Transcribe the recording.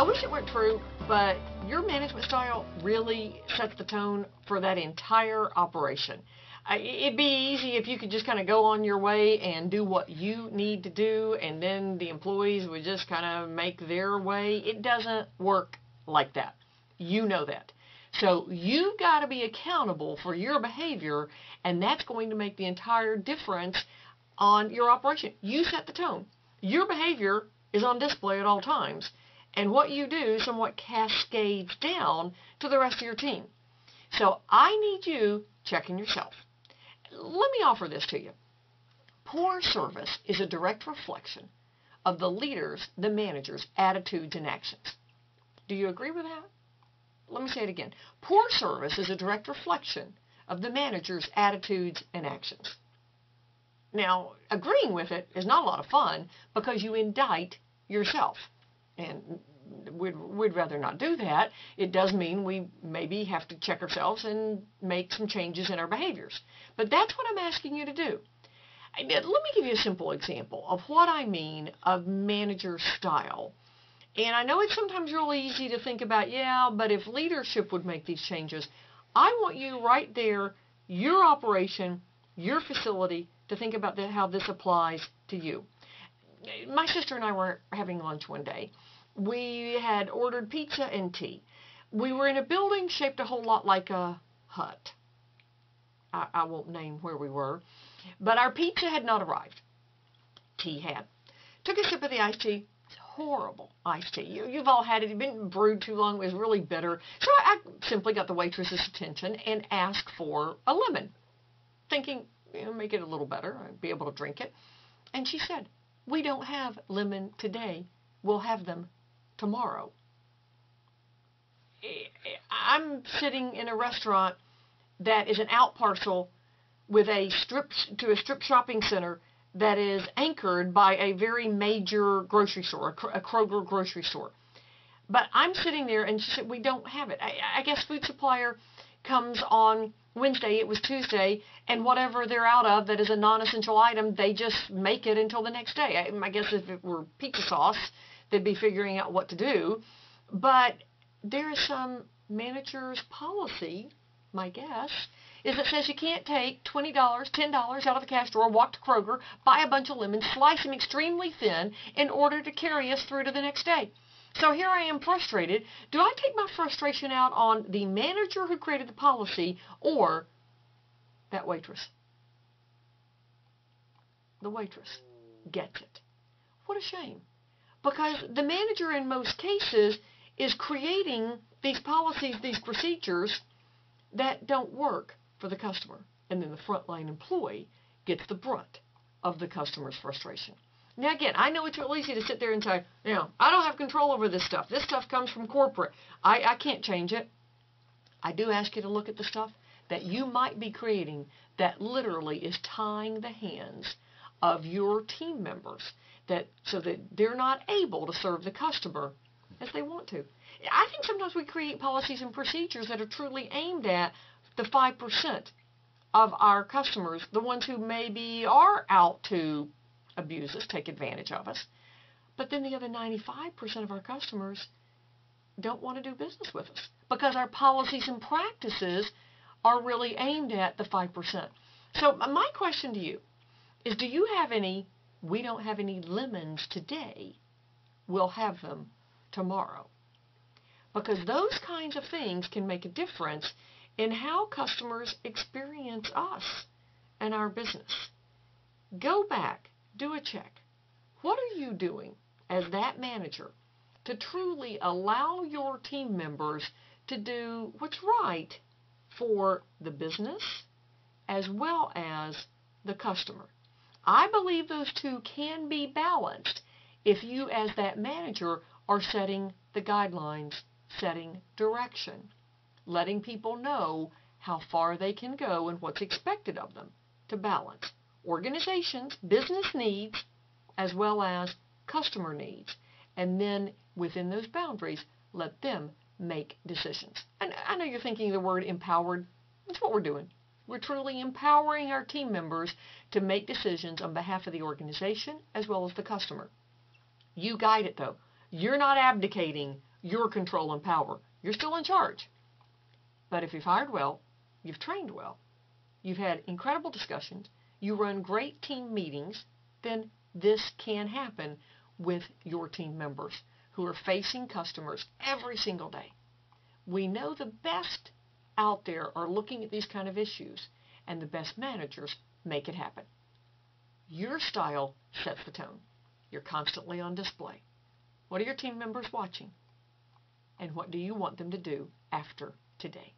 I wish it weren't true, but your management style really sets the tone for that entire operation. It'd be easy if you could just kind of go on your way and do what you need to do, and then the employees would just kind of make their way. It doesn't work like that. You know that. So you've got to be accountable for your behavior, and that's going to make the entire difference on your operation. You set the tone. Your behavior is on display at all times, and what you do somewhat cascades down to the rest of your team. So I need you checking yourself. Let me offer this to you. Poor service is a direct reflection of the leaders, the managers' attitudes and actions. Do you agree with that? Let me say it again. Poor service is a direct reflection of the manager's attitudes and actions. Now, agreeing with it is not a lot of fun because you indict yourself. And we'd, we'd rather not do that. It does mean we maybe have to check ourselves and make some changes in our behaviors. But that's what I'm asking you to do. Let me give you a simple example of what I mean of manager style. And I know it's sometimes really easy to think about, yeah, but if leadership would make these changes, I want you right there, your operation, your facility, to think about how this applies to you. My sister and I were having lunch one day, we had ordered pizza and tea. We were in a building shaped a whole lot like a hut. I, I won't name where we were, but our pizza had not arrived. Tea had. Took a sip of the iced tea. It's horrible iced tea. You, you've all had it. It's been brewed too long. It was really bitter. So I, I simply got the waitress's attention and asked for a lemon, thinking, you know, make it a little better. I'd be able to drink it. And she said, we don't have lemon today. We'll have them tomorrow. I'm sitting in a restaurant that is an out parcel with a strip to a strip shopping center that is anchored by a very major grocery store, a Kroger grocery store. But I'm sitting there and she said, we don't have it. I, I guess food supplier comes on Wednesday, it was Tuesday, and whatever they're out of that is a non-essential item, they just make it until the next day. I, I guess if it were pizza sauce, they'd be figuring out what to do. But there is some manager's policy, my guess, is it says you can't take $20, $10 out of the cash drawer, walk to Kroger, buy a bunch of lemons, slice them extremely thin in order to carry us through to the next day. So here I am frustrated. Do I take my frustration out on the manager who created the policy or that waitress? The waitress gets it. What a shame because the manager in most cases is creating these policies, these procedures that don't work for the customer. And then the frontline employee gets the brunt of the customer's frustration. Now, again, I know it's real easy to sit there and say, you know, I don't have control over this stuff. This stuff comes from corporate. I, I can't change it. I do ask you to look at the stuff that you might be creating that literally is tying the hands of your team members that so that they're not able to serve the customer as they want to. I think sometimes we create policies and procedures that are truly aimed at the 5% of our customers, the ones who maybe are out to abuse us, take advantage of us. But then the other 95% of our customers don't want to do business with us because our policies and practices are really aimed at the 5%. So my question to you is do you have any we don't have any lemons today, we'll have them tomorrow. Because those kinds of things can make a difference in how customers experience us and our business. Go back, do a check. What are you doing as that manager to truly allow your team members to do what's right for the business as well as the customer? I believe those two can be balanced if you, as that manager, are setting the guidelines, setting direction, letting people know how far they can go and what's expected of them to balance organizations, business needs, as well as customer needs. And then within those boundaries, let them make decisions. And I know you're thinking the word empowered. That's what we're doing. We're truly empowering our team members to make decisions on behalf of the organization as well as the customer. You guide it though. You're not abdicating your control and power. You're still in charge. But if you've hired well, you've trained well, you've had incredible discussions, you run great team meetings, then this can happen with your team members who are facing customers every single day. We know the best out there are looking at these kind of issues, and the best managers make it happen. Your style sets the tone. You're constantly on display. What are your team members watching? And what do you want them to do after today?